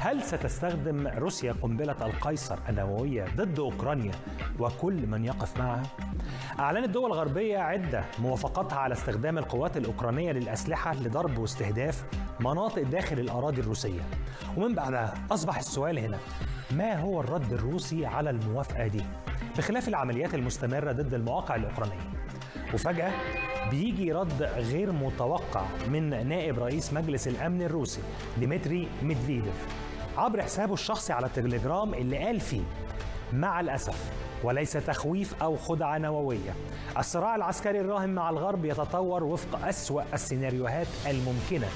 هل ستستخدم روسيا قنبلة القيصر النووية ضد أوكرانيا وكل من يقف معها؟ أعلنت دول غربية عدة موافقتها على استخدام القوات الأوكرانية للأسلحة لضرب واستهداف مناطق داخل الأراضي الروسية ومن بعدها أصبح السؤال هنا ما هو الرد الروسي على الموافقة دي؟ بخلاف العمليات المستمرة ضد المواقع الأوكرانية وفجأة بيجي رد غير متوقع من نائب رئيس مجلس الأمن الروسي ديمتري ميدفيديف عبر حسابه الشخصي على تليجرام اللي قال فيه مع الأسف وليس تخويف أو خدعة نووية. الصراع العسكري الراهن مع الغرب يتطور وفق أسوأ السيناريوهات الممكنة.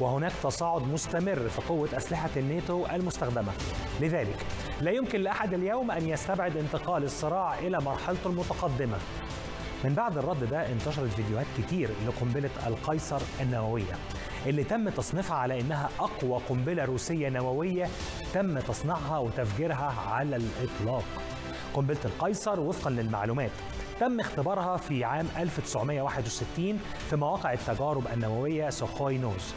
وهناك تصاعد مستمر في قوة أسلحة الناتو المستخدمة. لذلك لا يمكن لأحد اليوم أن يستبعد انتقال الصراع إلى مرحلته المتقدمة. من بعد الرد ده انتشرت فيديوهات كتير لقنبلة القيصر النووية اللي تم تصنيفها على إنها أقوى قنبلة روسية نووية تم تصنيعها وتفجيرها على الإطلاق. قنبلة القيصر وفقا للمعلومات تم اختبارها في عام 1961 في مواقع التجارب النووية سوخوي نوز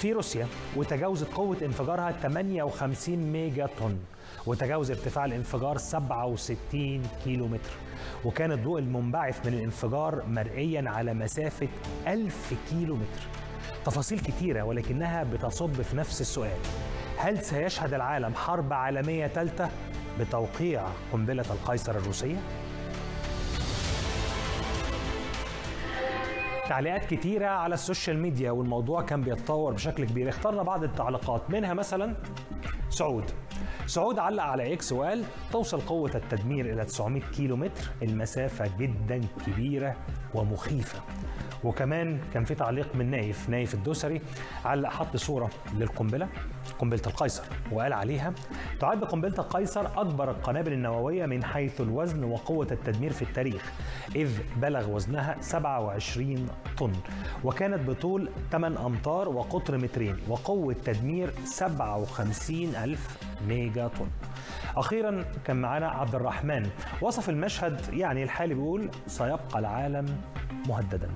في روسيا وتجاوزت قوة انفجارها 58 ميجا طن وتجاوز ارتفاع الانفجار 67 كيلو متر وكان الضوء المنبعث من الانفجار مرئيا على مسافة 1000 كيلو متر تفاصيل كتيرة ولكنها بتصب في نفس السؤال. هل سيشهد العالم حرب عالمية ثالثة بتوقيع قنبلة القيصر الروسية؟ تعليقات كتيرة على ال social media والموضوع كان بيتطور بشكل كبير. اخترنا بعض التعليقات منها مثلا سعود. سعود علق على إكس وقال توصل قوة التدمير إلى 900 كيلو متر المسافة جدا كبيرة ومخيفة. وكمان كان في تعليق من نايف نايف الدوسري علق حط صورة للقنبلة قنبلة القيصر وقال عليها تعد قنبلة القيصر أكبر القنابل النووية من حيث الوزن وقوة التدمير في التاريخ إذ بلغ وزنها 27 طن. وكانت بطول 8 أمتار وقطر مترين وقوة تدمير 57 ألف ميجا طن. أخيرا كان معنا عبد الرحمن. وصف المشهد يعني الحالي بيقول سيبقى العالم مهددا.